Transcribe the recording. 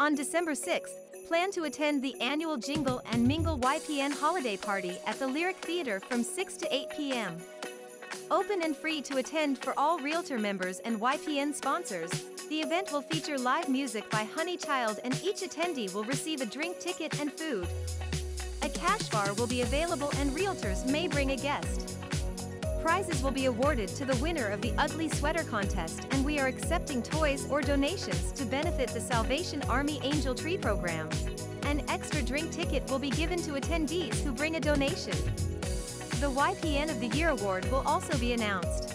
On December 6th, plan to attend the annual Jingle and Mingle YPN holiday party at the Lyric Theatre from 6 to 8 p.m. Open and free to attend for all Realtor members and YPN sponsors, the event will feature live music by Honey Child and each attendee will receive a drink ticket and food. A cash bar will be available and realtors may bring a guest. Prizes will be awarded to the winner of the Ugly Sweater Contest and we are accepting toys or donations to benefit the Salvation Army Angel Tree Program. An extra drink ticket will be given to attendees who bring a donation. The YPN of the Year award will also be announced.